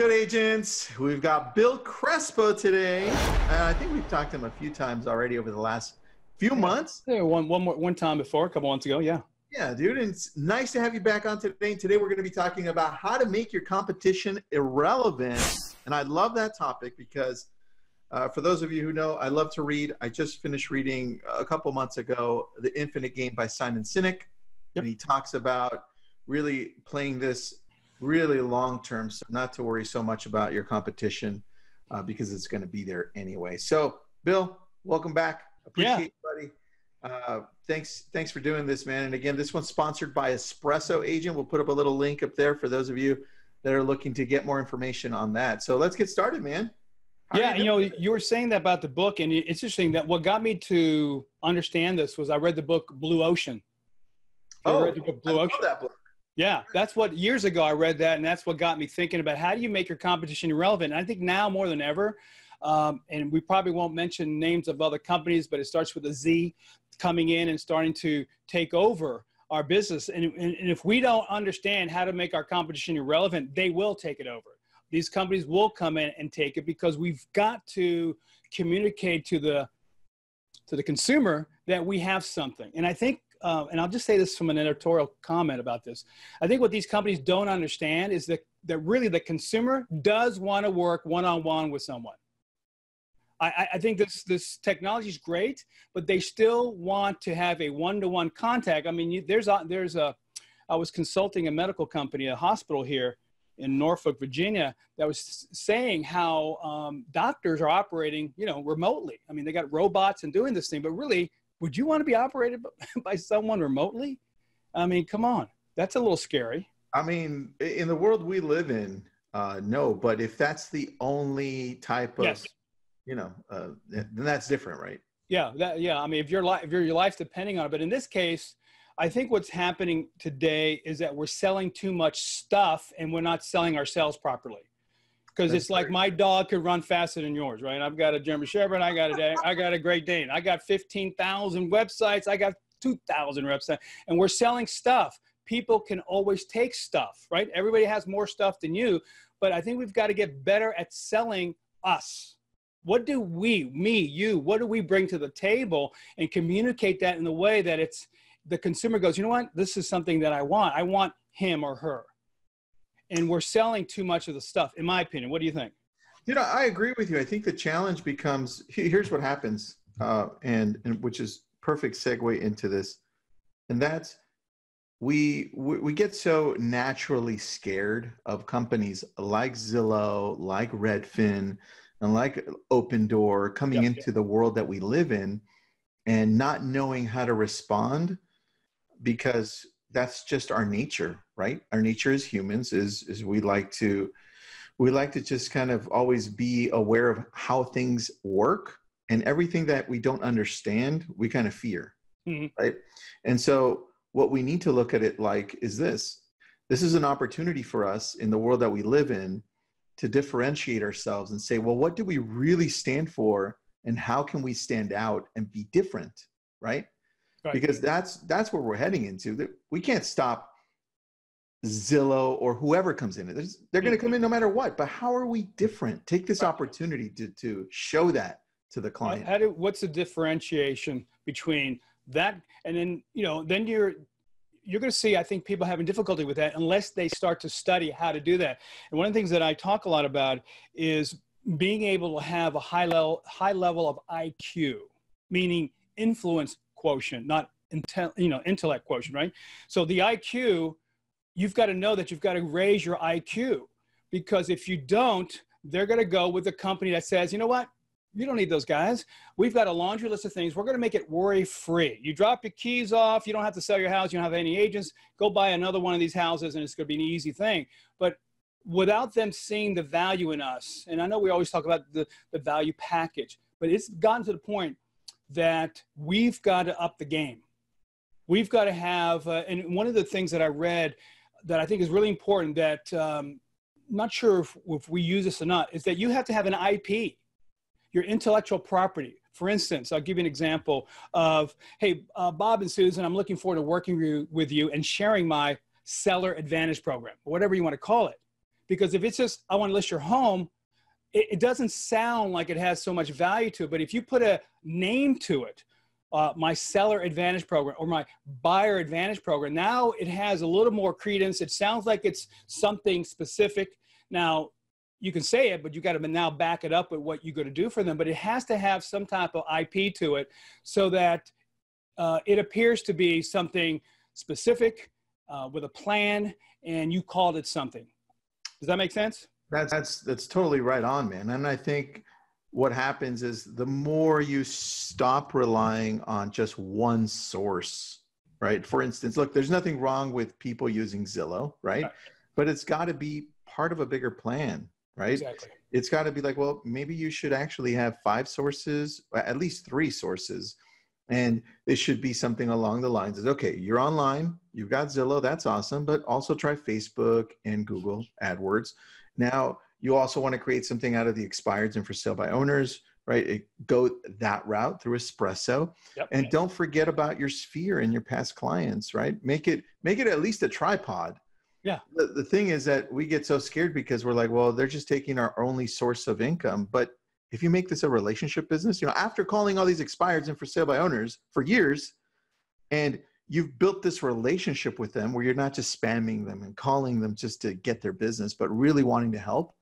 agents. We've got Bill Crespo today. Uh, I think we've talked to him a few times already over the last few months. Yeah, one, one, more, one time before, a couple months ago, yeah. Yeah, dude. And it's nice to have you back on today. Today, we're going to be talking about how to make your competition irrelevant. And I love that topic because uh, for those of you who know, I love to read. I just finished reading a couple months ago The Infinite Game by Simon Sinek. Yep. And he talks about really playing this really long term, so not to worry so much about your competition uh, because it's going to be there anyway. So, Bill, welcome back. Appreciate yeah. you, buddy. Uh, thanks, thanks for doing this, man. And again, this one's sponsored by Espresso Agent. We'll put up a little link up there for those of you that are looking to get more information on that. So let's get started, man. How yeah, you, know, you were saying that about the book, and it's interesting that what got me to understand this was I read the book Blue Ocean. oh, read the book Blue I Ocean. that book. Yeah, that's what years ago I read that, and that's what got me thinking about how do you make your competition irrelevant. And I think now more than ever, um, and we probably won't mention names of other companies, but it starts with a Z coming in and starting to take over our business. And, and, and if we don't understand how to make our competition irrelevant, they will take it over. These companies will come in and take it because we've got to communicate to the to the consumer that we have something. And I think uh, and I'll just say this from an editorial comment about this. I think what these companies don't understand is that, that really the consumer does want to work one on one with someone. I, I think this, this technology is great, but they still want to have a one to one contact. I mean, you, there's, a, there's a, I was consulting a medical company, a hospital here in Norfolk, Virginia, that was saying how um, doctors are operating, you know, remotely. I mean, they got robots and doing this thing, but really would you want to be operated by someone remotely? I mean, come on, that's a little scary. I mean, in the world we live in, uh, no. But if that's the only type of, yes. you know, uh, then that's different, right? Yeah, that, yeah. I mean, if your life, if your, your life's depending on it, but in this case, I think what's happening today is that we're selling too much stuff and we're not selling ourselves properly because it's like my dog could run faster than yours, right? I've got a German Shepherd, I got a, I got a Great Dane, I got fifteen thousand websites, I got two thousand websites, and we're selling stuff. People can always take stuff, right? Everybody has more stuff than you, but I think we've got to get better at selling us. What do we, me, you, what do we bring to the table and communicate that in the way that it's the consumer goes, you know what, this is something that I want. I want him or her and we're selling too much of the stuff, in my opinion. What do you think? You know, I agree with you. I think the challenge becomes here's what happens, uh, and, and which is perfect segue into this, and that's we, we we get so naturally scared of companies like Zillow, like Redfin, and like Opendoor coming yep, into yep. the world that we live in, and not knowing how to respond because that's just our nature right? Our nature as humans is is we like to we like to just kind of always be aware of how things work. And everything that we don't understand we kind of fear mm-hmm. right? And so what we need to look at it like is this. This is an opportunity for us in the world that we live in to differentiate ourselves and say well what do we really stand for and how can we stand out and be different right, right. because that's that's where we're heading into that we can't stop Zillow or whoever comes in. There's, they're going to come in no matter what. But how are we different? Take this opportunity to, to show that to the client. How do, what's the differentiation between that and then you know then you're you're going to see i think people having difficulty with that unless they start to study how to do that and one of the things that i talk a lot about is being able to have a high level high level of iq meaning influence quotient not intel, you know intellect quotient right so the iq you've got to know that you've got to raise your IQ because if you don't, they're going to go with the company that says, you know what? You don't need those guys. We've got a laundry list of things. We're going to make it worry free. You drop your keys off. You don't have to sell your house. You don't have any agents. Go buy another one of these houses and it's going to be an easy thing. But without them seeing the value in us, and I know we always talk about the, the value package, but it's gotten to the point that we've got to up the game. We've got to have, uh, and one of the things that I read that I think is really important that um, not sure if, if we use this or not is that you have to have an IP, your intellectual property. For instance, I'll give you an example of, hey, uh, Bob and Susan, I'm looking forward to working with you and sharing my seller advantage program, whatever you want to call it. Because if it's just, I want to list your home, it, it doesn't sound like it has so much value to it. But if you put a name to it, uh, my seller advantage program or my buyer advantage program, now it has a little more credence. It sounds like it's something specific. Now, you can say it, but you got to now back it up with what you're going to do for them. But it has to have some type of IP to it so that uh, it appears to be something specific uh, with a plan and you called it something. Does that make sense? That's, that's, that's totally right on, man. And I think what happens is the more you stop relying on just one source, right? For instance, look, there's nothing wrong with people using Zillow, right? right. But it's got to be part of a bigger plan right? Exactly. It's got to be like, well, maybe you should actually have five sources, at least three sources. And it should be something along the lines of, okay, you're online, you've got Zillow, that's awesome, but also try Facebook and Google AdWords. Now, you also want to create something out of the expireds and for sale by owners, right? It, go that route through Espresso, yep. and don't forget about your sphere and your past clients, right? Make it make it at least a tripod yeah. The, the thing is that we get so scared because we're like, well, they're just taking our only source of income. But if you make this a relationship business, you know, after calling all these expireds and for sale by owners for years, and you've built this relationship with them where you're not just spamming them and calling them just to get their business, but really wanting to help,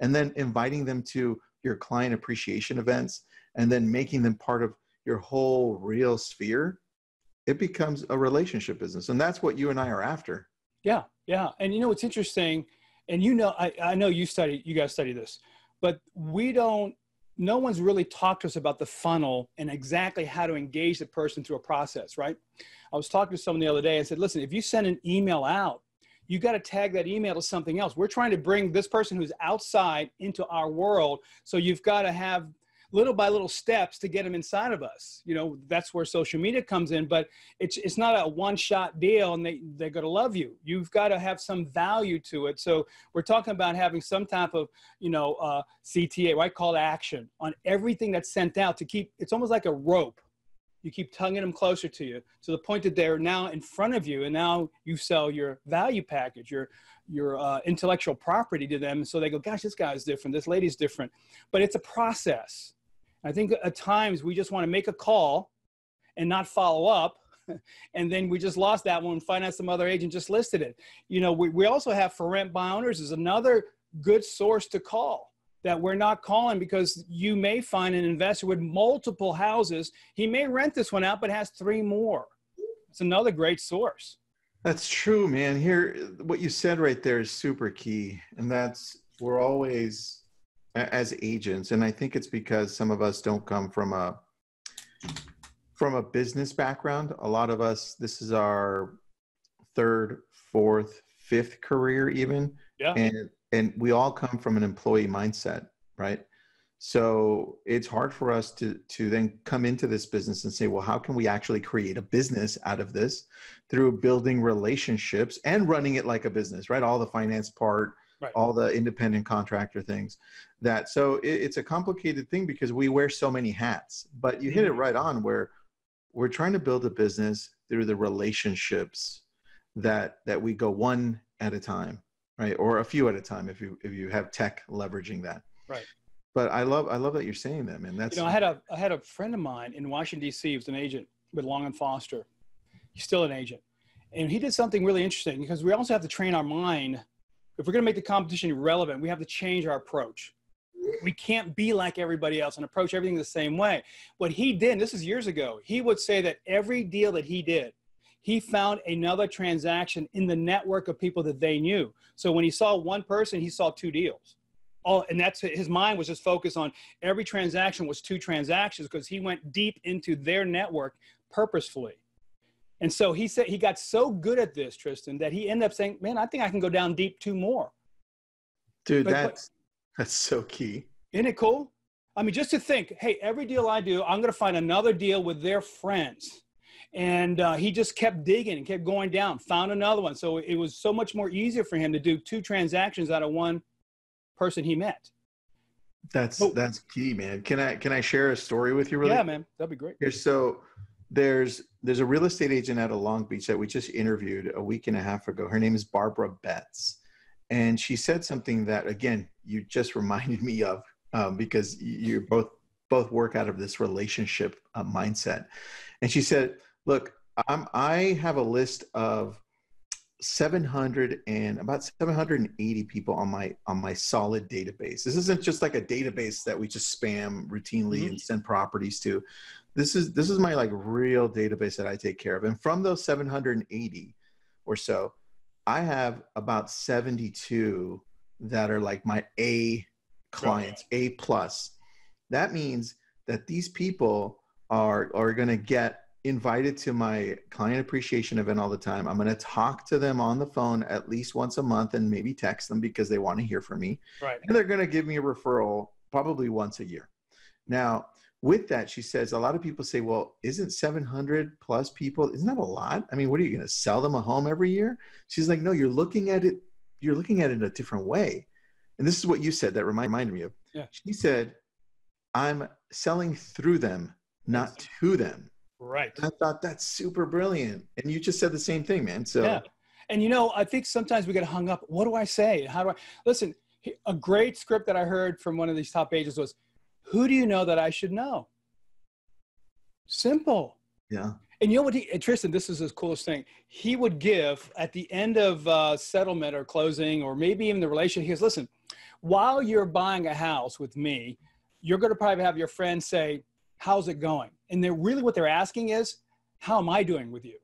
and then inviting them to your client appreciation events, and then making them part of your whole real sphere, it becomes a relationship business. And that's what you and I are after. Yeah, yeah. And you know what's interesting, and you know, I, I know you study, you guys study this, but we don't, no one's really talked to us about the funnel and exactly how to engage the person through a process, right? I was talking to someone the other day and said, listen, if you send an email out, you got to tag that email to something else. We're trying to bring this person who's outside into our world. So you've got to have little by little steps to get them inside of us. You know, that's where social media comes in, but it's, it's not a one shot deal and they, they're going to love you. You've got to have some value to it. So we're talking about having some type of, you know, uh, CTA, right? Call to action on everything that's sent out to keep, it's almost like a rope. You keep tugging them closer to you to the point that they're now in front of you, and now you sell your value package, your your uh, intellectual property to them. So they go, "Gosh, this guy's different. This lady's different." But it's a process I think at times we just want to make a call and not follow up. and then we just lost that one, find out some other agent just listed it. You know, we, we also have for rent by owners is another good source to call that we're not calling because you may find an investor with multiple houses. He may rent this one out, but has three more. It's another great source. That's true, man. Here, what you said right there is super key. And that's, we're always as agents and i think it's because some of us don't come from a from a business background. A lot of us this is our third fourth fifth career even. Yeah. And and we all come from an employee mindset right? So it's hard for us to to then come into this business and say well how can we actually create a business out of this? through building relationships and running it like a business right? All the finance part right. all the independent contractor things that so it, it's a complicated thing because we wear so many hats but you hit it mm-hmm. right on where we're trying to build a business through the relationships that that we go one at a time right? Or a few at a time if you if you have tech leveraging that. Right. But i love i love that you're saying that man. That's you know i had a i had a friend of mine in washington d.c who's an agent with long and foster. He's still an agent. And he did something really interesting because we also have to train our mind if we're going to make the competition relevant, we have to change our approach. We can't be like everybody else and approach everything the same way. What he did, this is years ago, he would say that every deal that he did, he found another transaction in the network of people that they knew. So when he saw one person, he saw two deals. All, and that's his mind was just focused on every transaction was two transactions because he went deep into their network purposefully. And so he said he got so good at this, Tristan, that he ended up saying, "Man, I think I can go down deep two more." Dude, but, that's but, that's so key. Isn't it cool? I mean, just to think, hey, every deal I do, I'm going to find another deal with their friends. And uh, he just kept digging and kept going down, found another one. So it was so much more easier for him to do two transactions out of one person he met. That's but, that's key, man. Can I can I share a story with you? Really? Yeah, man, that'd be great. Here, so there's there's a real estate agent out of Long Beach that we just interviewed a week and a half ago. Her name is Barbara Betts, and she said something that again you just reminded me of um, because you both both work out of this relationship uh, mindset. And she said, "Look, I'm, I have a list of 700 and about 780 people on my on my solid database. This isn't just like a database that we just spam routinely mm-hmm. and send properties to. This is this is my like real database that I take care of. And from those 780 or so, I have about 72 that are like my A clients, A plus. That means that these people are are going to get invited to my client appreciation event all the time. I'm going to talk to them on the phone at least once a month and maybe text them because they want to hear from me. Right. And they're going to give me a referral probably once a year. Now, with that, she says a lot of people say, well, isn't 700 plus people, isn't that a lot? I mean, what are you going to sell them a home every year? She's like, no, you're looking at it, you're looking at it in a different way. And this is what you said that remind, reminded me of. Yeah. She said, I'm selling through them, not to them. Right. I thought that's super brilliant. And you just said the same thing, man. So yeah. And you know, I think sometimes we get hung up. What do I say? How do I listen? A great script that I heard from one of these top agents was, "Who do you know that I should know?" Simple. Yeah. And you know what, he, Tristan? This is his coolest thing. He would give at the end of uh, settlement or closing, or maybe even the relationship. He goes, "Listen, while you're buying a house with me, you're going to probably have your friends say, how's it going? And they're really what they're asking is, how am I doing with you?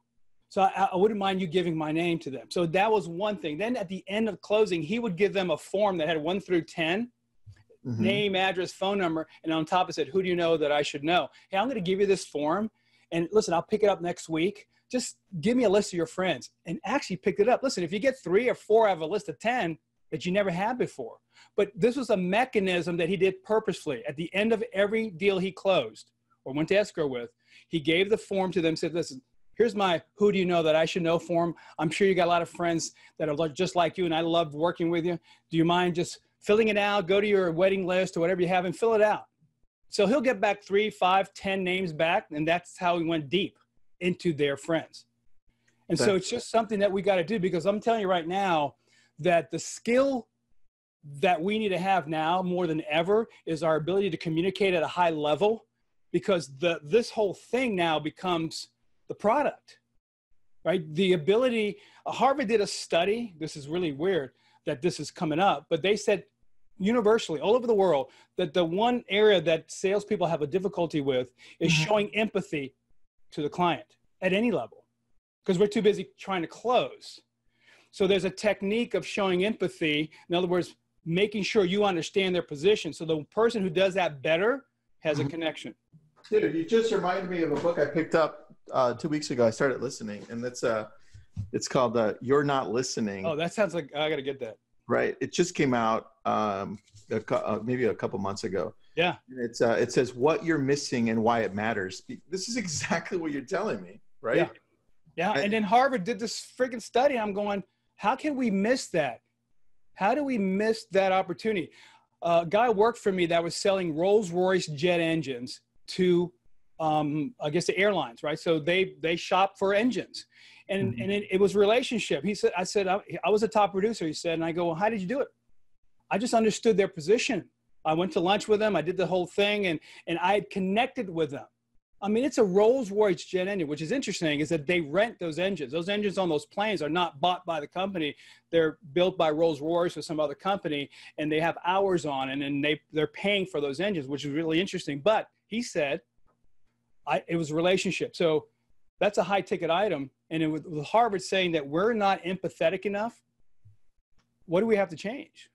So I, I, wouldn't mind you giving my name to them. So that was one thing. Then at the end of closing, he would give them a form that had one through 10, mm-hmm. name, address, phone number. And on top it said, who do you know that I should know? Hey, I'm going to give you this form. And listen, I'll pick it up next week. Just give me a list of your friends and actually pick it up. Listen, if you get three or four out of a list of 10 that you never had before, but this was a mechanism that he did purposefully. At the end of every deal he closed or went to escrow with, he gave the form to them, said, listen, here's my who do you know that I should know form. I'm sure you got a lot of friends that are just like you, and I love working with you. Do you mind just filling it out? Go to your wedding list or whatever you have and fill it out. So he'll get back three, five, ten names back, and that's how he went deep into their friends. And so it's just something that we got to do because I'm telling you right now that the skill that we need to have now more than ever is our ability to communicate at a high level because the this whole thing now becomes the product right the ability uh, harvard did a study this is really weird that this is coming up but they said universally all over the world that the one area that salespeople have a difficulty with is mm-hmm. showing empathy to the client at any level because we're too busy trying to close so there's a technique of showing empathy in other words making sure you understand their position. So the person who does that better has a mm-hmm. connection. Dude, you just reminded me of a book I picked up uh, two weeks ago. I started listening, and it's uh, it's called uh, "You're Not Listening." Oh, that sounds like I got to get that. Right. It just came out um, a, uh, maybe a couple months ago. Yeah. And it's uh, it says what you're missing and why it matters. This is exactly what you're telling me, right? Yeah. Yeah. and then Harvard did this freaking study. I'm going, how can we miss that? How do we miss that opportunity? Uh, a guy worked for me that was selling Rolls Royce jet engines to, um, I guess, the airlines, right? So they they shop for engines, and mm-hmm. and it, it, was relationship. He said, I said I, I was a top producer. He said, and I go, well, how did you do it? I just understood their position. I went to lunch with them. I did the whole thing, and and I had connected with them. I mean, it's a Rolls Royce jet engine, which is interesting, is that they rent those engines. Those engines on those planes are not bought by the company. They're built by Rolls Royce or some other company, and they have hours on, and then they, they're paying for those engines, which is really interesting. But he said I, it was a relationship. So that's a high ticket item. And it, with Harvard saying that we're not empathetic enough, what do we have to change?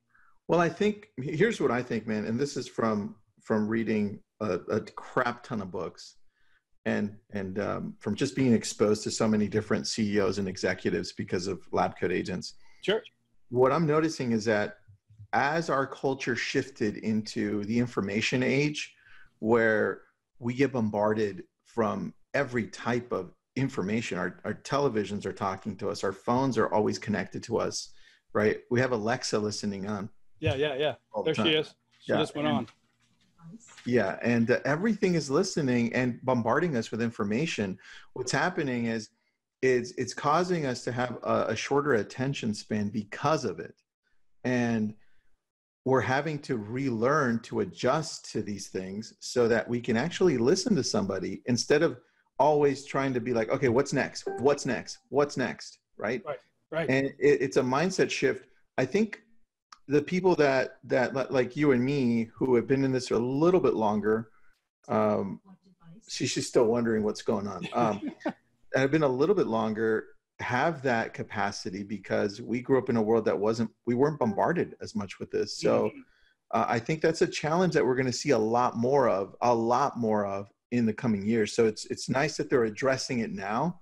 Well, I think here's what I think, man, and this is from from reading a, a crap ton of books and and um, from just being exposed to so many different CEOs and executives because of lab coat agents. Sure. What I'm noticing is that as our culture shifted into the information age, where we get bombarded from every type of information, our, our televisions are talking to us, our phones are always connected to us, right? We have Alexa listening on. Yeah, yeah, yeah. There the she is. She yeah. just went and, on yeah, and uh, everything is listening and bombarding us with information. What's happening is, is it's causing us to have a, a shorter attention span because of it. and we're having to relearn to adjust to these things so that we can actually listen to somebody instead of always trying to be like okay what's next? What's next? What's next? Right? Right right. And it, it's a mindset shift. I think the people that that like you and me who have been in this a little bit longer um she, she's still wondering what's going on. Um have been a little bit longer have that capacity because we grew up in a world that wasn't we weren't bombarded as much with this. So mm-hmm. uh, i think that's a challenge that we're going to see a lot more of a lot more of in the coming years so it's it's nice that they're addressing it now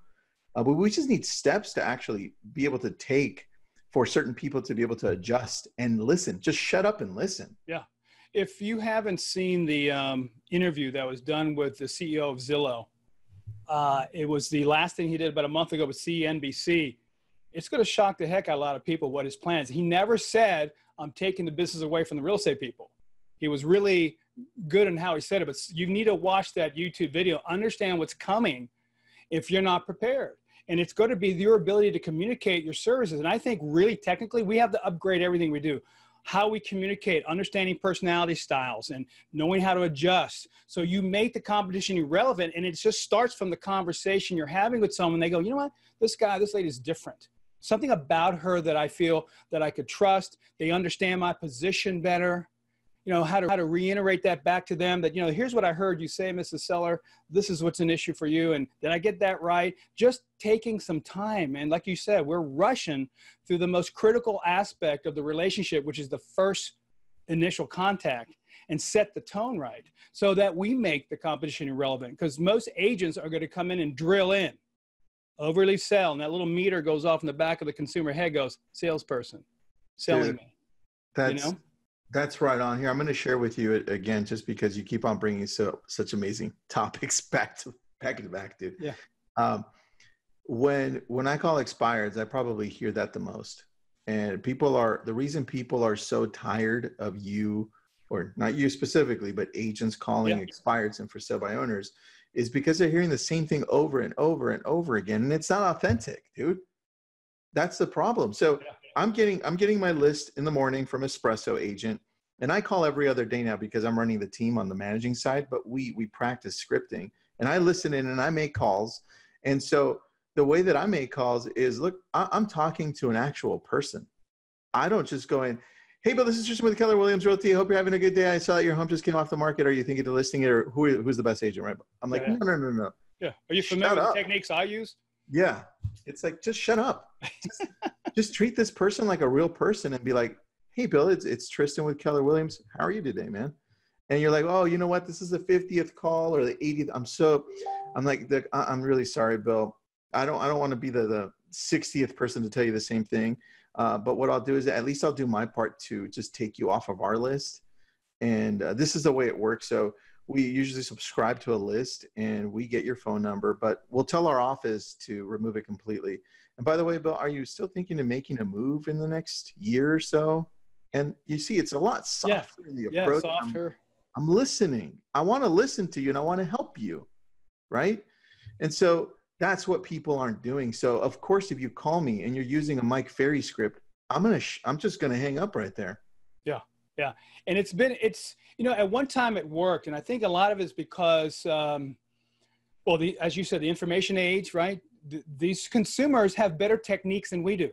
uh, but we just need steps to actually be able to take for certain people to be able to adjust and listen just shut up and listen yeah if you haven't seen the um, interview that was done with the ceo of zillow uh, it was the last thing he did about a month ago with CNBC. It's going to shock the heck out of a lot of people what his plans. He never said, I'm taking the business away from the real estate people. He was really good in how he said it, but you need to watch that YouTube video, understand what's coming if you're not prepared. And it's going to be your ability to communicate your services. And I think really technically, we have to upgrade everything we do how we communicate, understanding personality styles, and knowing how to adjust. So you make the competition irrelevant, and it just starts from the conversation you're having with someone. They go, you know what, this guy, this lady is different. Something about her that I feel that I could trust. They understand my position better you know how to how to reiterate that back to them that you know here's what i heard you say mrs seller. This is what's an issue for you. And did i get that right? Just taking some time. And like you said we're rushing through the most critical aspect of the relationship which is the first initial contact and set the tone right so that we make the competition irrelevant. Because most agents are going to come in and drill in. Overly sell and that little meter goes off in the back of the consumer head goes salesperson selling Dude, me that's you know? That's right on here. I'm going to share with you again, just because you keep on bringing so such amazing topics back to back to back, dude. Yeah. Um, when when I call expireds, I probably hear that the most. And people are the reason people are so tired of you, or not you specifically, but agents calling yeah. expireds and for sale by owners, is because they're hearing the same thing over and over and over again, and it's not authentic, dude. That's the problem. So. Yeah I'm getting I'm getting my list in the morning from Espresso agent, and I call every other day now because I'm running the team on the managing side. But we we practice scripting, and I listen in and I make calls. And so the way that I make calls is look, I, am talking to an actual person. I don't just go in. Hey, Bill, this is Tristan with Keller Williams Realty. I hope you're having a good day. I saw that your home just came off the market. Are you thinking of listing it, or who, who's the best agent? Right? I'm like, yeah. no, no, no, no. Yeah. Are you familiar Shut with the techniques I use? Yeah. It's like, just shut up. Just, just treat this person like a real person and be like, hey, Bill, it's, it's Tristan with Keller Williams. How are you today, man? And you're like, oh, you know what? This is the 50th call or the 80th. I'm so, I'm like, I'm really sorry, Bill. I don't, I don't want to be the, the 60th person to tell you the same thing. Uh, but what I'll do is at least I'll do my part to just take you off of our list. And uh, this is the way it works. So we usually subscribe to a list and we get your phone number, but we'll tell our office to remove it completely. And by the way, Bill, are you still thinking of making a move in the next year or so? And you see, it's a lot softer yeah. in the approach. Yeah, softer. I'm, I'm listening. I want to listen to you and I want to help you. Right. And so that's what people aren't doing. So of course, if you call me and you're using a Mike Ferry script, I'm gonna, sh- I'm just gonna hang up right there. Yeah, yeah. And it's been, it's, you know, at one time it worked, and I think a lot of it's because, um, well, the as you said, the information age, right? Th- these consumers have better techniques than we do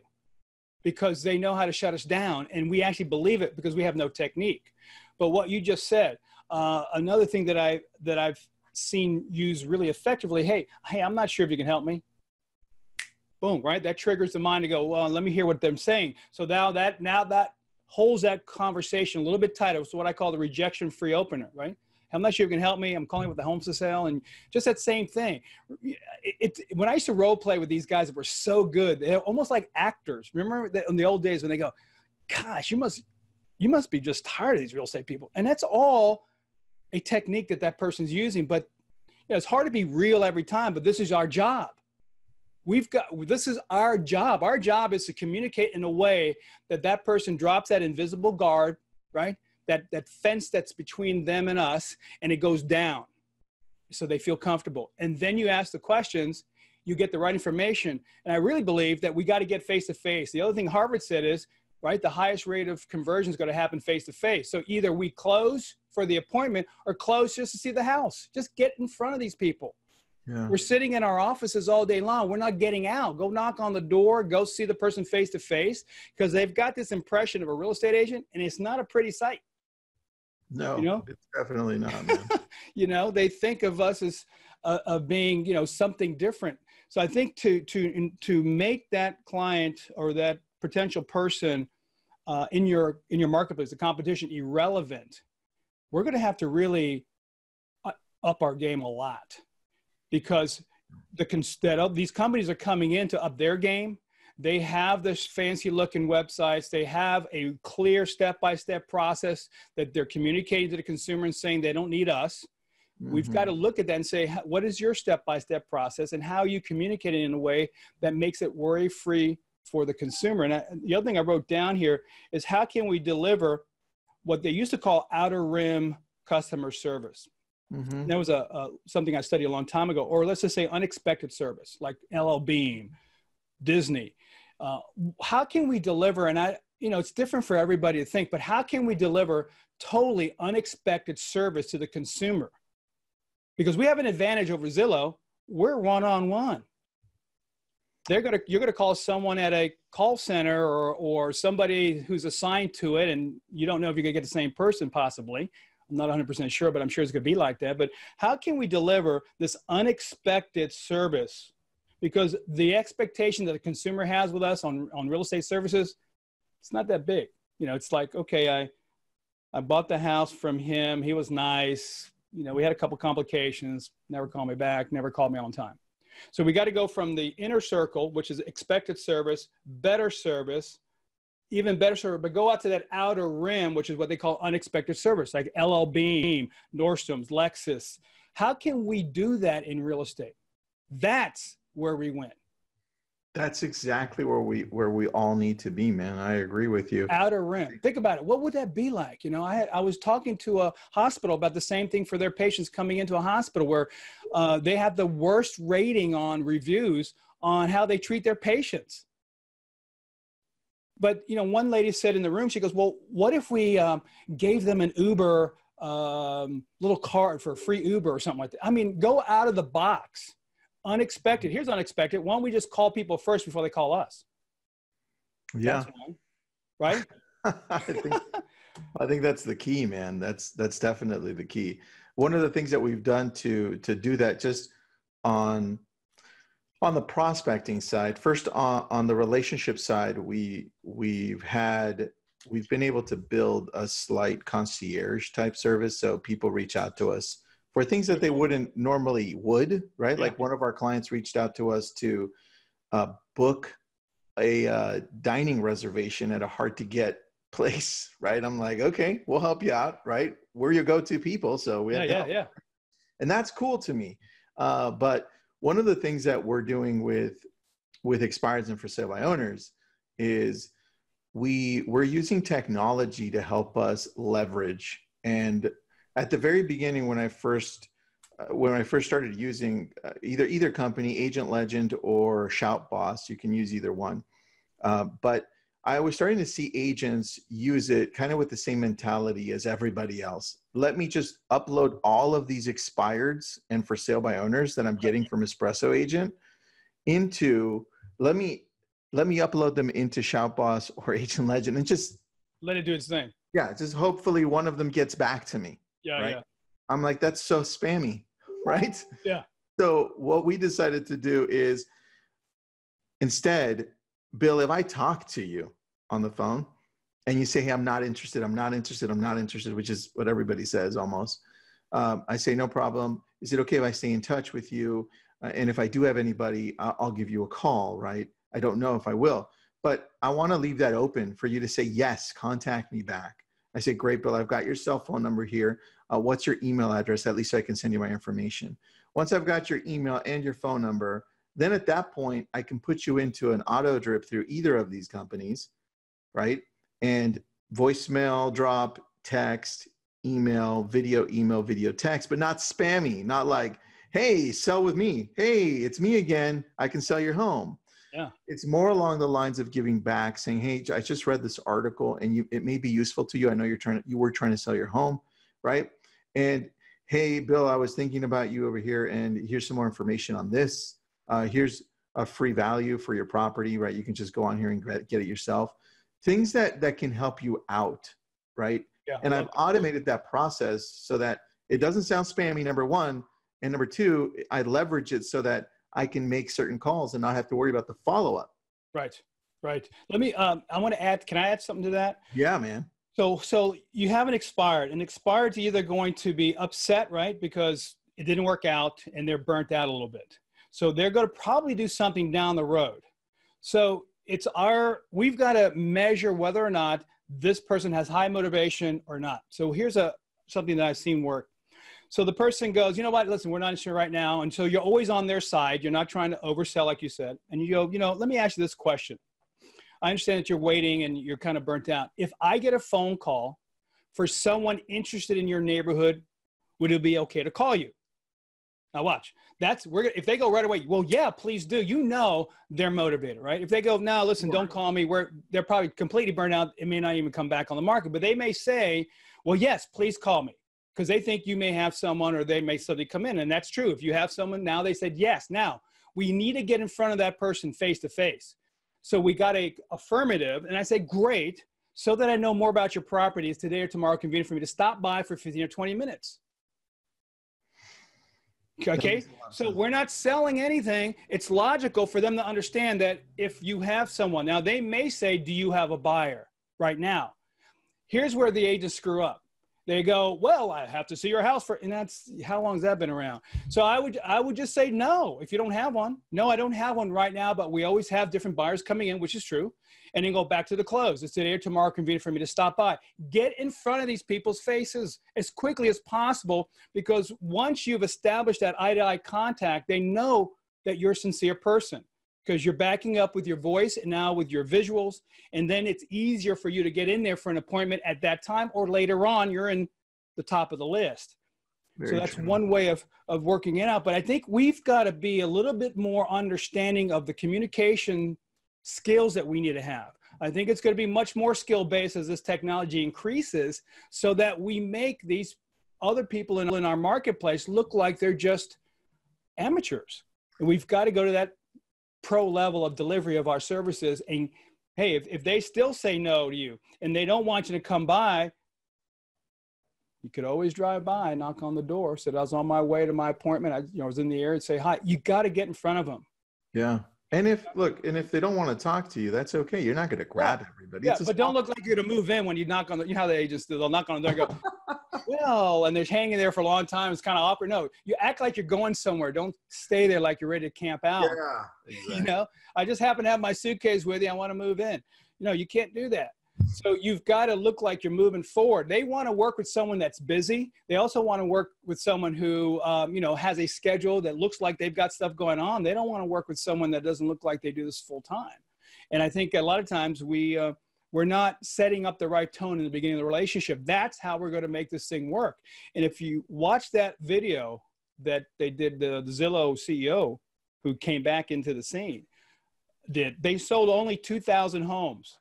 because they know how to shut us down, and we actually believe it because we have no technique. But what you just said, uh, another thing that I that I've seen used really effectively. Hey, hey, I'm not sure if you can help me. Boom, right? That triggers the mind to go. Well, let me hear what they're saying. So now that now that holds that conversation a little bit tighter. It's what I call the rejection free opener, right? I'm not sure you can help me. I'm calling with the homes to sell and just that same thing. It, it, when I used to role play with these guys that were so good, they're almost like actors. Remember that in the old days when they go, gosh, you must, you must be just tired of these real estate people. And that's all a technique that that person's using. But you know, it's hard to be real every time, but this is our job we've got this is our job our job is to communicate in a way that that person drops that invisible guard right that that fence that's between them and us and it goes down so they feel comfortable and then you ask the questions you get the right information and i really believe that we got to get face to face the other thing harvard said is right? The highest rate of conversion is going to happen face to face. So either we close for the appointment or close just to see the house. Just get in front of these people. Yeah. We're sitting in our offices all day long. We're not getting out. Go knock on the door, go see the person face to face because they've got this impression of a real estate agent and it's not a pretty sight. No, you know? it's definitely not. you know, they think of us as uh, of being, you know, something different. So I think to to to make that client or that potential person uh, in your in your marketplace, the competition irrelevant, we're going to have to really uh, up our game a lot because the that these companies are coming in to up their game. They have this fancy looking websites. They have a clear step by step process that they're communicating to the consumer and saying they don't need us. Mm-hmm. We've got to look at that and say, what is your step by step process and how you communicate it in a way that makes it worry free for the consumer. And I, the other thing I wrote down here is how can we deliver what they used to call outer rim customer service? Mm-hmm. That was a, a, something I studied a long time ago, or let's just say unexpected service, like LL Bean, Disney. Uh, how can we deliver? And I, you know, it's different for everybody to think, but how can we deliver totally unexpected service to the consumer? Because we have an advantage over Zillow. We're one on one they're gonna you're gonna call someone at a call center or or somebody who's assigned to it, and you don't know if you're gonna get the same person possibly. I'm not 100% sure, but I'm sure it's gonna be like that. But how can we deliver this unexpected service? Because the expectation that the consumer has with us on on real estate services, it's not that big. You know, it's like okay, I I bought the house from him. He was nice. You know, we had a couple complications. Never called me back. Never called me on time. So we got to go from the inner circle, which is expected service, better service, even better service, but go out to that outer rim, which is what they call unexpected service, like LL Bean, Nordstrom's, Lexus. How can we do that in real estate? That's where we win. That's exactly where we where we all need to be, man. I agree with you. Outer rim. Think about it. What would that be like? You know, I had, I was talking to a hospital about the same thing for their patients coming into a hospital where uh, they have the worst rating on reviews on how they treat their patients. But you know, one lady said in the room, she goes, "Well, what if we um, gave them an Uber um, little card for a free Uber or something like that?" I mean, go out of the box unexpected. Here's unexpected. Why don't we just call people first before they call us? Yeah. right. I think I think that's the key, man. That's that's definitely the key. One of the things that we've done to to do that just on on the prospecting side, first on, on the relationship side, we we've had we've been able to build a slight concierge type service. So people reach out to us for things that they wouldn't normally would, right? Yeah. Like one of our clients reached out to us to uh, book a uh, dining reservation at a hard to get place, right? I'm like, okay, we'll help you out, right? We're your go-to people, so we yeah, yeah, yeah. And that's cool to me. Uh, but one of the things that we're doing with with expireds and for sale by owners is we we're using technology to help us leverage and at the very beginning when I first uh, when I first started using uh, either either company, Agent Legend or Shout Boss, you can use either one. Uh, but I was starting to see agents use it kind of with the same mentality as everybody else. Let me just upload all of these expireds and for sale by owners that I'm getting from Espresso Agent into let me let me upload them into Shout Boss or Agent Legend and just let it do its thing. Yeah, just hopefully one of them gets back to me. Yeah, right? yeah. I'm like, that's so spammy, right? Yeah. So what we decided to do is instead, Bill, if I talk to you on the phone and you say, hey, I'm not interested, I'm not interested, I'm not interested, which is what everybody says almost. Um, I say, no problem. Is it okay if I stay in touch with you? Uh, and if I do have anybody, I'll, I'll give you a call, right? I don't know if I will, but I want to leave that open for you to say, yes, contact me back. I say, great, Bill, I've got your cell phone number here. Uh, what's your email address? At least I can send you my information. Once I've got your email and your phone number, then at that point, I can put you into an auto drip through either of these companies, right? And voicemail drop, text, email, video, email, video, text, but not spammy, not like, hey, sell with me. Hey, it's me again. I can sell your home. Yeah. It's more along the lines of giving back, saying, "Hey, I just read this article, and you it may be useful to you. I know you're trying to, you were trying to sell your home, right? And hey, Bill, I was thinking about you over here, and here's some more information on this. Uh, here's a free value for your property, right? You can just go on here and get it yourself. Things that that can help you out, right? Yeah. And I've automated that process so that it doesn't sound spammy. Number one, and number two, I leverage it so that I can make certain calls and not have to worry about the follow up. Right, right. Let me. Um, I want to add. Can I add something to that? Yeah, man. So, so you haven't expired, and expired's either going to be upset, right, because it didn't work out, and they're burnt out a little bit. So they're going to probably do something down the road. So it's our. We've got to measure whether or not this person has high motivation or not. So here's a something that I've seen work. So the person goes, you know what, listen, we're not sure right now. And so you're always on their side. You're not trying to oversell, like you said. And you go, you know, let me ask you this question. I understand that you're waiting and you're kind of burnt out. If I get a phone call for someone interested in your neighborhood, would it be okay to call you? Now watch. That's we're if they go right away. Well, yeah, please do. You know they're motivated, right? If they go, now, listen, don't call me. We're they're probably completely burned out. It may not even come back on the market, but they may say, well, yes, please call me because they think you may have someone or they may suddenly come in. And that's true. If you have someone now, they said, yes, now we need to get in front of that person face to face. So we got a affirmative. And I said, great. So that I know more about your property is today or tomorrow convenient for me to stop by for 15 or 20 minutes. Okay, so we're not selling anything. It's logical for them to understand that if you have someone, now they may say, Do you have a buyer right now? Here's where the agents screw up they go, well, I have to see your house for, and that's how long has that been around? So I would, I would just say no if you don't have one. No, I don't have one right now, but we always have different buyers coming in, which is true. And then go back to the close. It's today or tomorrow convenient for me to stop by. Get in front of these people's faces as quickly as possible because once you've established that eye to eye contact, they know that you're a sincere person because you're backing up with your voice and now with your visuals. And then it's easier for you to get in there for an appointment at that time or later on, you're in the top of the list. Very so that's true. one way of, of working it out. But I think we've got to be a little bit more understanding of the communication skills that we need to have. I think it's going to be much more skill based as this technology increases so that we make these other people in, in our marketplace look like they're just amateurs. And we've got to go to that pro level of delivery of our services. And hey, if, if they still say no to you and they don't want you to come by, you could always drive by, knock on the door, said I was on my way to my appointment. I you know, was in the air and say hi. You got to get in front of them. Yeah. And if look, and if they don't want to talk to you, that's okay. You're not going to grab everybody. Yeah, but don't look like you're going to move in when you knock on the. You know how the agents do? They'll knock on the door and go, "Well," and they're hanging there for a long time. It's kind of awkward. No, you act like you're going somewhere. Don't stay there like you're ready to camp out. Yeah, exactly. You know, I just happen to have my suitcase with you. I want to move in. You know, you can't do that. So you've got to look like you're moving forward. They want to work with someone that's busy. They also want to work with someone who, um, you know, has a schedule that looks like they've got stuff going on. They don't want to work with someone that doesn't look like they do this full time. And I think a lot of times we uh, we're not setting up the right tone in the beginning of the relationship. That's how we're going to make this thing work. And if you watch that video that they did, the, the Zillow CEO who came back into the scene did, they sold only 2,000 homes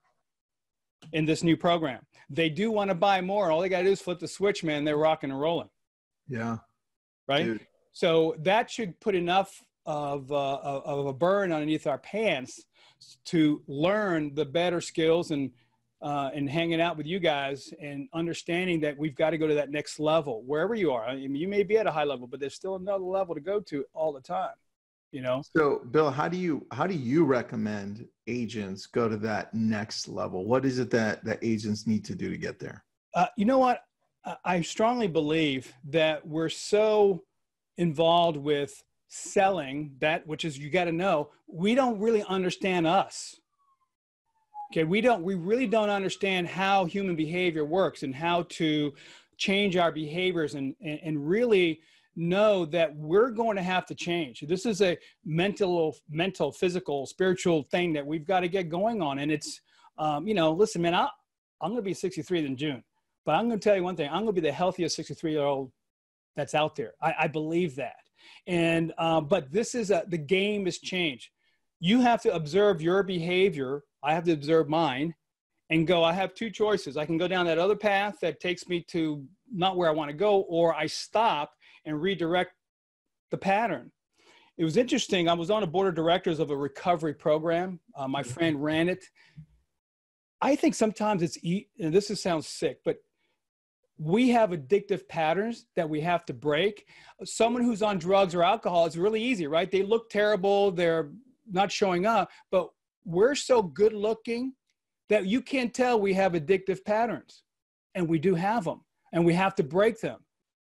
in this new program. They do want to buy more. All they got to do is flip the switch, man. They're rocking and rolling. Yeah. Right. Dude. So that should put enough of, uh, of a burn underneath our pants to learn the better skills and uh, and hanging out with you guys and understanding that we've got to go to that next level wherever you are. I mean, you may be at a high level, but there's still another level to go to all the time. You know. So, Bill, how do you how do you recommend agents go to that next level? What is it that that agents need to do to get there? Uh, you know what? I strongly believe that we're so involved with selling that, which is you got to know, we don't really understand us. Okay, we don't, we really don't understand how human behavior works and how to change our behaviors and, and, and really know that we're going to have to change. This is a mental, mental, physical, spiritual thing that we've got to get going on. And it's, um, you know, listen, man, I, I'm going to be 63 in June, but I'm going to tell you one thing. I'm going to be the healthiest 63 year old that's out there. I, I believe that. And, um, but this is a, the game has changed. you have to observe your behavior. I have to observe mine and go, I have two choices. I can go down that other path that takes me to not where I want to go, or I stop and redirect the pattern. It was interesting. I was on a board of directors of a recovery program. Uh, my friend ran it. I think sometimes it's, and this is, sounds sick, but we have addictive patterns that we have to break. Someone who's on drugs or alcohol, it's really easy, right? They look terrible, they're not showing up, but we're so good looking that you can't tell we have addictive patterns. And we do have them, and we have to break them.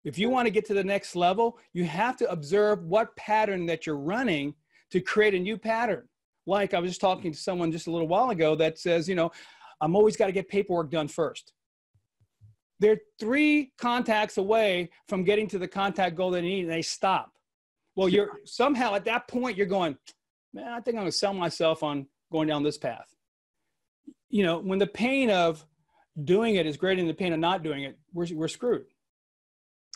If you want to get to the next level, you have to observe what pattern that you're running to create a new pattern. Like I was just talking to someone just a little while ago that says, you know, I'm always got to get paperwork done first. They're three contacts away from getting to the contact goal they need, and they stop. Well, you're somehow at that point you're going, man, I think I'm going to sell myself on going down this path. You know, when the pain of doing it is greater than the pain of not doing it, we're, we're screwed.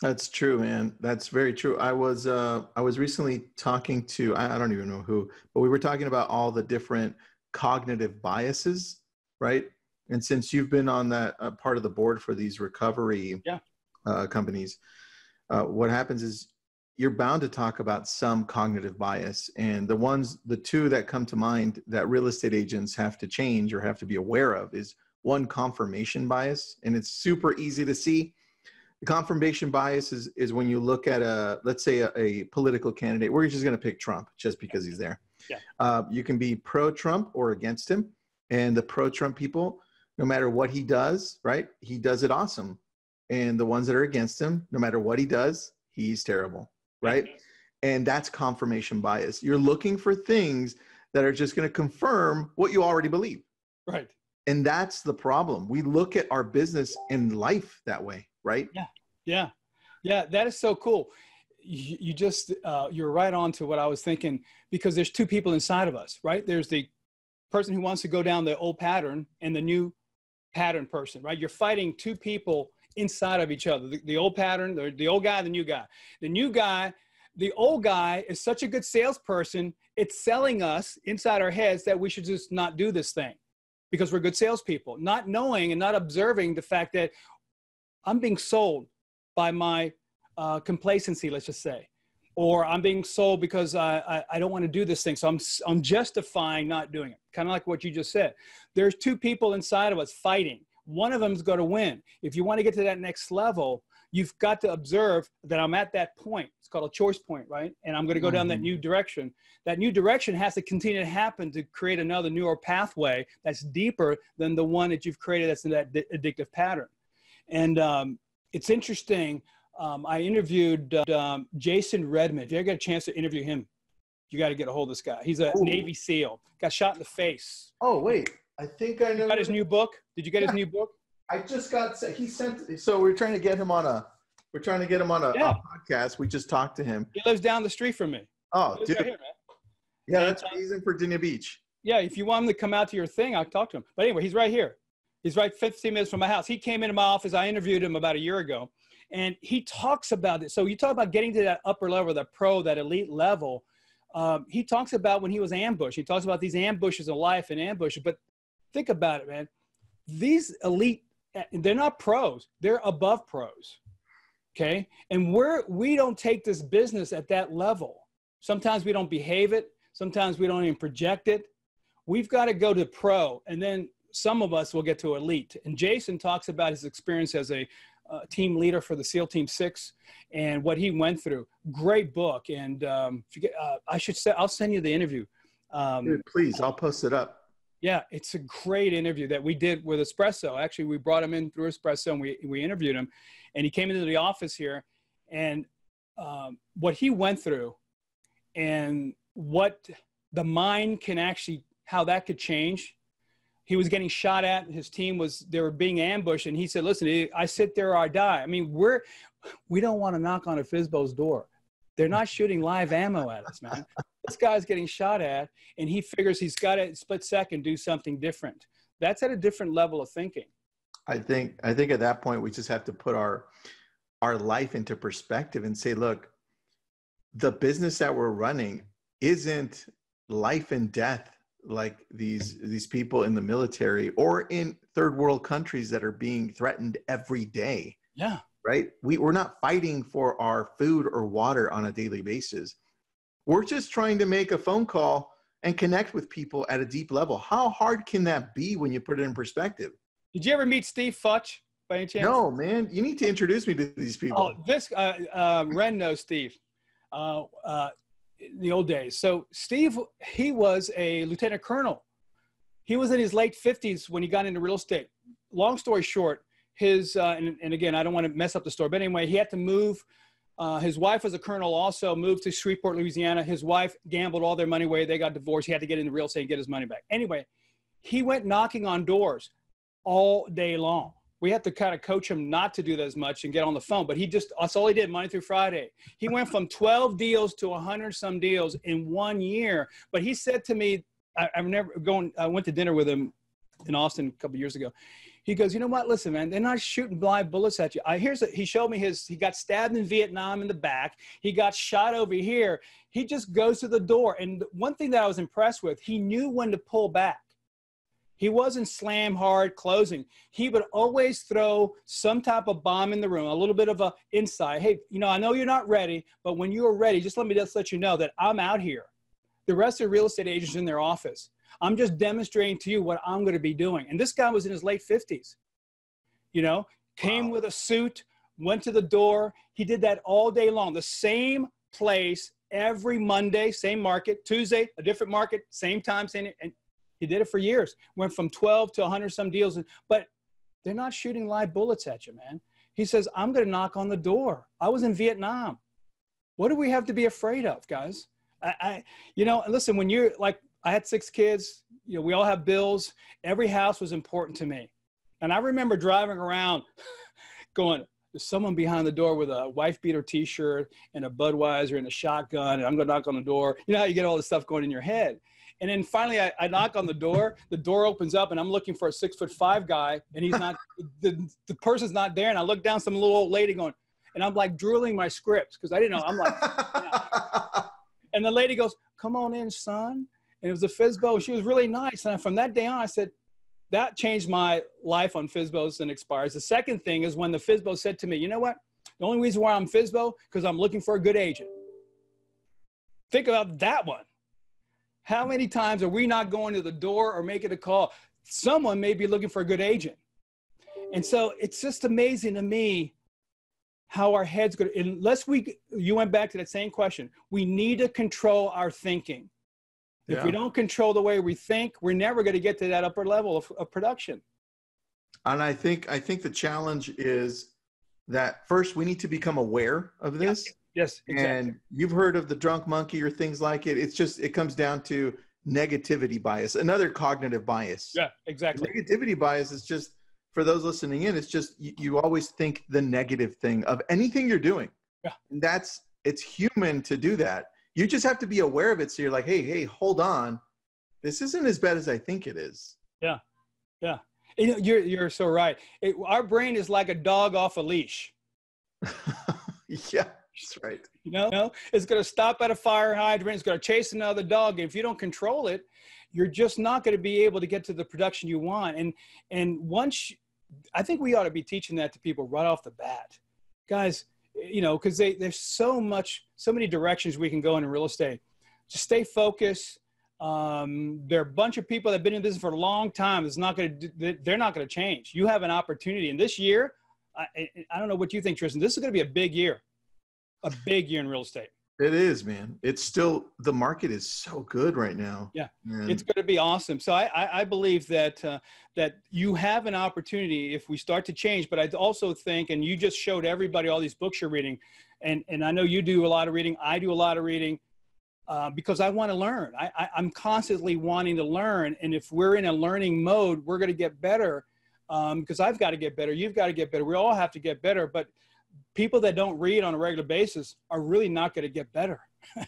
That's true, man. That's very true. I was uh, I was recently talking to I, I don't even know who, but we were talking about all the different cognitive biases, right? And since you've been on that uh, part of the board for these recovery yeah. uh, companies, uh, what happens is you're bound to talk about some cognitive bias. And the ones, the two that come to mind that real estate agents have to change or have to be aware of is one confirmation bias. And it's super easy to see. Confirmation bias is, is when you look at a, let's say a, a political candidate, we're just going to pick Trump just because he's there. Yeah. Uh, you can be pro Trump or against him. And the pro Trump people, no matter what he does, right? He does it awesome. And the ones that are against him, no matter what he does, he's terrible, right? And that's confirmation bias. You're looking for things that are just going to confirm what you already believe. Right. And that's the problem. We look at our business and life that way, right? Yeah. Yeah. Yeah. That is so cool. You, you just, uh, you're right on to what I was thinking because there's two people inside of us, right? There's the person who wants to go down the old pattern and the new pattern person, right? You're fighting two people inside of each other the, the old pattern, the, the old guy, the new guy. The new guy, the old guy is such a good salesperson, it's selling us inside our heads that we should just not do this thing because we're good salespeople, not knowing and not observing the fact that I'm being sold by my uh, complacency, let's just say or I'm being sold because I, I, I, don't want to do this thing. So I'm, I'm justifying not doing it. Kind of like what you just said. There's two people inside of us fighting. One of them's going to win. If you want to get to that next level, you've got to observe that I'm at that point. It's called a choice point, right? And I'm going to go mm-hmm. down that mm-hmm. new direction. That new direction has to continue to happen to create another newer pathway that's deeper than the one that you've created that's in that addictive pattern. And um, it's interesting um, I interviewed uh, um, Jason Redman. If you ever get a chance to interview him, you got to get a hold of this guy. He's a Ooh. Navy SEAL. Got shot in the face. Oh wait, I think I know. got his new book? Did you get yeah. his new book? I just got. He sent. So we're trying to get him on a. We're trying to get him on a, yeah. a podcast. We just talked to him. He lives down the street from me. Oh, dude. Right here, yeah, and, that's uh, he's in Virginia Beach. Yeah, if you want him to come out to your thing, I'll talk to him. But anyway, he's right here. He's right 15 minutes from my house. He came into my office. I interviewed him about a year ago and he talks about it. So you talk about getting to that upper level, that pro, that elite level. Um, he talks about when he was ambushed. He talks about these ambushes of life and ambushes. But think about it, man. These elite, they're not pros. They're above pros. Okay, and we're we don't take this business at that level. Sometimes we don't behave it. Sometimes we don't even project it. We've got to go to pro, and then some of us will get to elite. And Jason talks about his experience as a uh, team leader for the SEAL Team Six, and what he went through. Great book, and um, forget, uh, I should say I'll send you the interview. Um, Dude, please, I'll post it up. Yeah, it's a great interview that we did with Espresso. Actually, we brought him in through Espresso, and we we interviewed him, and he came into the office here, and um, what he went through, and what the mind can actually how that could change he was getting shot at his team was they were being ambushed and he said listen eh, i sit there or i die. I mean we're we don't want to knock on a FSBO's door. They're not shooting live ammo at us man. This guy's getting shot at and he figures he's got to split second do something different. That's at a different level of thinking. I think i think at that point we just have to put our our life into perspective and say look the business that we're running isn't life and death like these these people in the military or in third world countries that are being threatened every day. Yeah. right? We, we're not fighting for our food or water on a daily basis. We're just trying to make a phone call and connect with people at a deep level. How hard can that be when you put it in perspective? Did you ever meet Steve Futch by any chance? no man. You need to introduce me to these people. Oh, this uh, uh, Ren knows Steve. Uh, uh, in the old days. So Steve, he was a lieutenant colonel. He was in his late fifties when he got into real estate. Long story short, his uh, and, and again, I don't want to mess up the story, but anyway, he had to move. Uh, his wife was a colonel, also moved to Shreveport, Louisiana. His wife gambled all their money away. They got divorced. He had to get into real estate and get his money back. Anyway, he went knocking on doors all day long we have to kind of coach him not to do that as much and get on the phone. But he just, that's all he did Monday through Friday. He went from 12 deals to 100 some deals in one year. But he said to me, I, I've never going, I went to dinner with him in Austin a couple years ago. He goes, you know what? Listen, man, they're not shooting live bullets at you. I here's a, he showed me his. He got stabbed in Vietnam in the back. He got shot over here. He just goes to the door. And one thing that I was impressed with, he knew when to pull back. He wasn't slam hard closing. He would always throw some type of bomb in the room, a little bit of a insight. Hey, you know, I know you're not ready, but when you are ready, just let me just let you know that I'm out here. The rest of the real estate agents in their office. I'm just demonstrating to you what I'm going to be doing. And this guy was in his late 50s. You know, came Wow. with a suit, went to the door. He did that all day long. The same place every Monday, same market. Tuesday, a different market, same time, same and he did it for years. Went from 12 to 100 some deals, but they're not shooting live bullets at you, man. He says, "I'm going to knock on the door." I was in Vietnam. What do we have to be afraid of, guys? I, I you know, listen. When you're like, I had six kids. You know, we all have bills. Every house was important to me, and I remember driving around, going, "There's someone behind the door with a wife beater T-shirt and a Budweiser and a shotgun, and I'm going to knock on the door." You know how you get all this stuff going in your head. And then finally, I, I knock on the door. The door opens up, and I'm looking for a six foot five guy, and he's not. the the person's not there. And I look down, some little old lady going, and I'm like drooling my scripts because I didn't know. I'm like, and the lady goes, "Come on in, son." And it was a FSBO. She was really nice. And from that day on, I said, that changed my life on FSBOs and expires. The second thing is when the FSBO said to me, "You know what? The only reason why I'm FSBO because I'm looking for a good agent." Think about that one. How many times are we not going to the door or making a call? Someone may be looking for a good agent. And so it's just amazing to me how our heads go. Unless we, you went back to that same question, we need to control our thinking. If we don't control the way we think, we're never going to get to that upper level of, of production. and i think i think the challenge is that first we need to become aware of this Yes, exactly. and you've heard of the drunk monkey or things like it it's just it comes down to negativity bias another cognitive bias yeah, exactly. negativity bias is just for those listening in it's just you, you always think the negative thing of anything you're doing Yeah. and that's it's human to do that you just have to be aware of it so you're like hey hey hold on this isn't as bad as i think it is You know, you're, you're so right. It, our brain is like a dog off a leash. yeah that's right You know, No? it's going to stop at a fire hydrant. It's going to chase another dog. If you don't control it, you're just not going to be able to get to the production you want. And and once, I think we ought to be teaching that to people right off the bat, guys. You know, because they there's so much, so many directions we can go in real estate. Just stay focused. Um, there are a bunch of people that have been in business for a long time. It's not going to, they're not going to change. You have an opportunity, and this year, I- I don't know what you think, Tristan. This is going to be a big year a big year in real estate. it is man it's still the market is so good right now Yeah. And It's going to be awesome. So I, I, I believe that uh, that you have an opportunity if we start to change. But I also think, and you just showed everybody all these books you're reading, and and I know you do a lot of reading. I do a lot of reading uh, because I want to learn. I, I, I'm constantly wanting to learn, and if we're in a learning mode, we're going to get better. Um, because I've got to get better. You've got to get better. We all have to get better. But people that don't read on a regular basis are really not going to get better.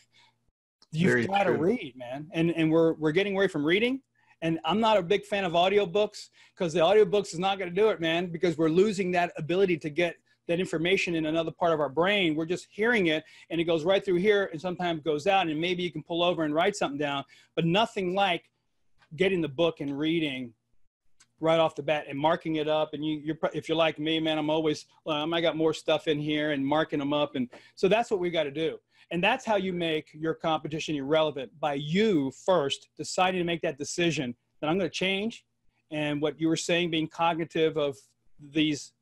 You've got to read, man. And and we're we're getting away from reading. And I'm not a big fan of audiobooks because the audiobooks is not going to do it, man, because we're losing that ability to get that information in another part of our brain. We're just hearing it and it goes right through here and sometimes goes out and maybe you can pull over and write something down, but nothing like getting the book and reading right off the bat and marking it up. And you, you're, if you're like me, man, I'm always, um, I got more stuff in here and marking them up. And so that's what we got to do. And that's how you make your competition irrelevant by you first deciding to make that decision that I'm going to change. And what you were saying, being cognitive of these,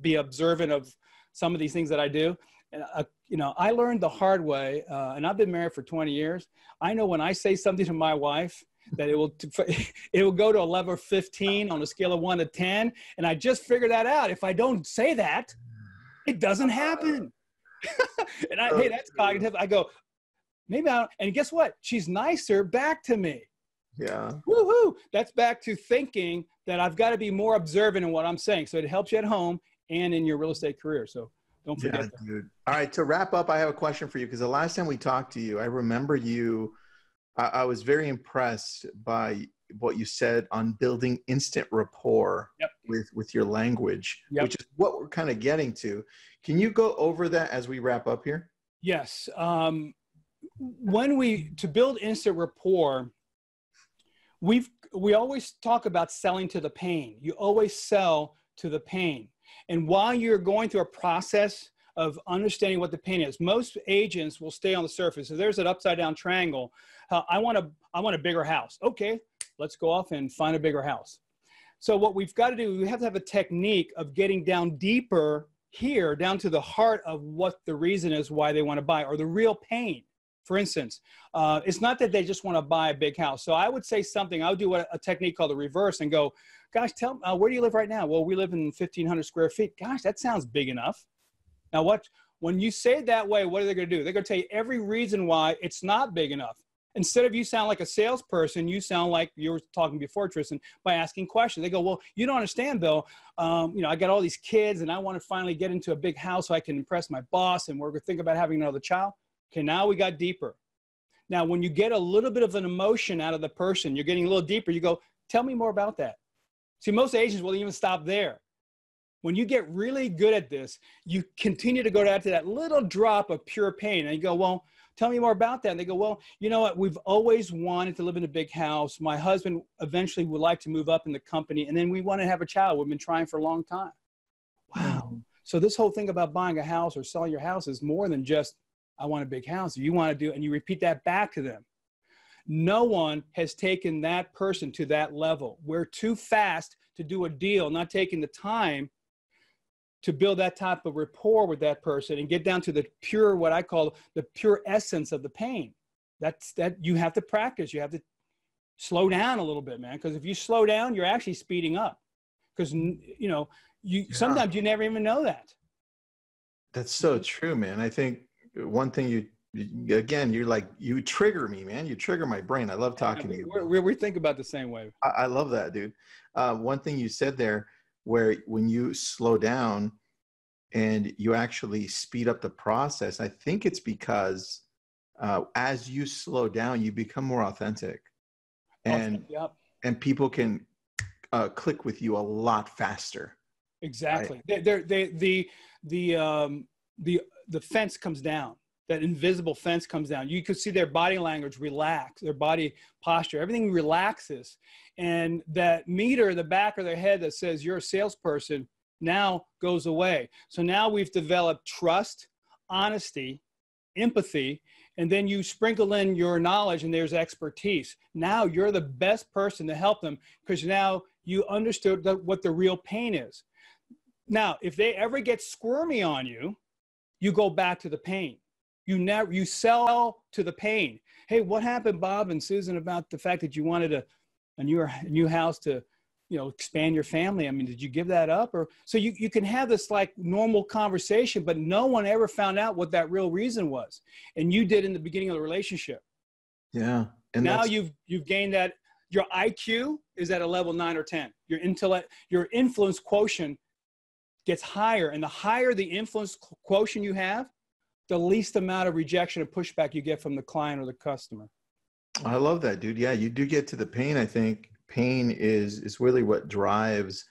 be observant of some of these things that I do. And, uh, you know, I learned the hard way, uh, and I've been married for 20 years. I know when I say something to my wife, that it will it will go to a level 15 on a scale of 1 to 10 and i just figured that out. If i don't say that it doesn't happen. And i hey that's cognitive. I go maybe i don't and guess what? She's nicer back to me. Yeah. Woohoo. That's back to thinking that i've got to be more observant in what i'm saying. So it helps you at home and in your real estate career. So don't forget yeah, dude. all right to wrap up i have a question for you because the last time we talked to you i remember you I, I was very impressed by what you said on building instant rapport yep. with with your language, yep. which is what we're kind of getting to. Can you go over that as we wrap up here? Yes. Um, when we to build instant rapport, we've we always talk about selling to the pain. You always sell to the pain, and while you're going through a process of understanding what the pain is. Most agents will stay on the surface. So there's an upside down triangle. Uh, I want a, I want a bigger house. Okay, let's go off and find a bigger house. So what we've got to do, we have to have a technique of getting down deeper here, down to the heart of what the reason is why they want to buy or the real pain. For instance, uh, it's not that they just want to buy a big house. So I would say something, I would do a, a technique called the reverse and go, gosh, tell uh, where do you live right now? Well, we live in 1500 square feet. Gosh, that sounds big enough. Now, what when you say it that way, what are they going to do? They're going to tell you every reason why it's not big enough. Instead of you sound like a salesperson, you sound like you were talking before, Tristan, by asking questions. They go, "Well, you don't understand, Bill. Um, you know, I got all these kids, and I want to finally get into a big house so I can impress my boss, and we're going to think about having another child." Okay, now we got deeper. Now, when you get a little bit of an emotion out of the person, you're getting a little deeper. You go, "Tell me more about that." See, most agents will even stop there when you get really good at this, you continue to go down to that little drop of pure pain. And you go, well, tell me more about that. And they go, well, you know what? We've always wanted to live in a big house. My husband eventually would like to move up in the company. And then we want to have a child. We've been trying for a long time. Wow. Mm-hmm. So this whole thing about buying a house or selling your house is more than just, I want a big house. You want to do, and you repeat that back to them. No one has taken that person to that level. We're too fast to do a deal, not taking the time to build that type of rapport with that person and get down to the pure what i call the pure essence of the pain. That's that you have to practice. You have to slow down a little bit man because if you slow down you're actually speeding up. Because you know you yeah. sometimes you never even know that. That's so true man. I think one thing you again you're like you trigger me man. You trigger my brain. I love talking yeah, to you. we we think about the same way. I, I love that dude. Uh, one thing you said there where when you slow down and you actually speed up the process, I think it's because uh, as you slow down, you become more authentic, and yep. and people can uh, click with you a lot faster. Exactly. Right? They, they, the the um, the the fence comes down. That invisible fence comes down. You can see their body language relax, their body posture, everything relaxes, and that meter in the back of their head that says you're a salesperson now goes away. So now we've developed trust, honesty, empathy, and then you sprinkle in your knowledge and there's expertise. Now you're the best person to help them because now you understood the, what the real pain is. Now, if they ever get squirmy on you, you go back to the pain. You never you sell to the pain. Hey, what happened, Bob and Susan, about the fact that you wanted a, a new a new house to, you know, expand your family? I mean, did you give that up? Or so you, you can have this like normal conversation, but no one ever found out what that real reason was. And you did in the beginning of the relationship. Yeah. And now you've you've gained that your IQ is at a level nine or ten. Your intellect, your influence quotient gets higher. And the higher the influence quotient you have, the least amount of rejection and pushback you get from the client or the customer. I love that, dude. Yeah, you do get to the pain. I think pain is is really what drives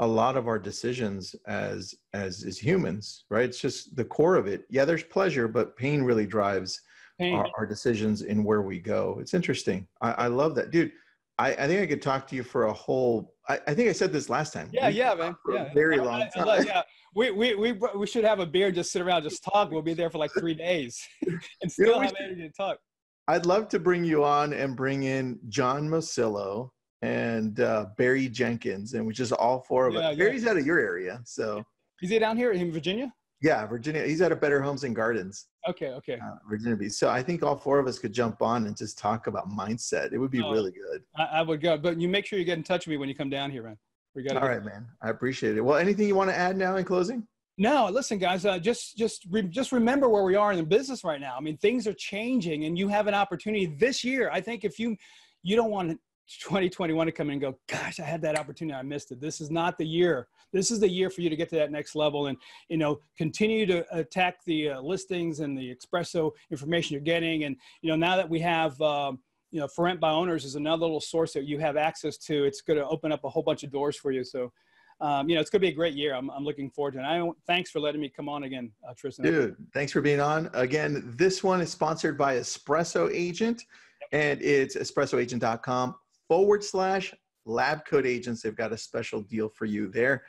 a lot of our decisions as as as humans, right? It's just the core of it. Yeah, there's pleasure, but pain really drives pain. Our, our, decisions in where we go. It's interesting. I, I love that, dude. I, I think I could talk to you for a whole. I, I think I said this last time. Yeah, yeah, man. Yeah, very long time. yeah, we, we we we should have a beer, just sit around, just talk. We'll be there for like three days, and still you know, have energy to talk. I'd love to bring you on and bring in John Mosillo and uh, Barry Jenkins, and which is all four of yeah, us. Yeah. Barry's out of your area, so. Is he down here in Virginia? Yeah, Virginia. He's at a Better Homes and Gardens. Okay, okay. Uh, Virginia Beach. So I think all four of us could jump on and just talk about mindset. It would be oh, really good. I, I, would go, but you make sure you get in touch with me when you come down here, man. We got. All right, man. I appreciate it. Well, anything you want to add now in closing? No, listen, guys. Uh, just, just, re- just remember where we are in the business right now. I mean, things are changing, and you have an opportunity this year. I think if you, you don't want 2021 to come in and go, gosh, I had that opportunity. I missed it. This is not the year. This is the year for you to get to that next level and, you know, continue to attack the uh, listings and the espresso information you're getting. And, you know, now that we have, um, you know, for rent by owners is another little source that you have access to. It's going to open up a whole bunch of doors for you. So, um, you know, it's going to be a great year. I'm, I'm looking forward to it. And I thanks for letting me come on again, uh, Tristan. Dude, thanks for being on. Again, this one is sponsored by Espresso Agent, and it's espressoagent.com forward slash lab coat agents. They've got a special deal for you there.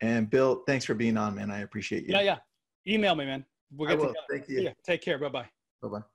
And Bill, thanks for being on, man. I appreciate you. Yeah, yeah. Email me, man. We'll get I will. Together. Thank you. Yeah. Take care. Bye bye. Bye bye.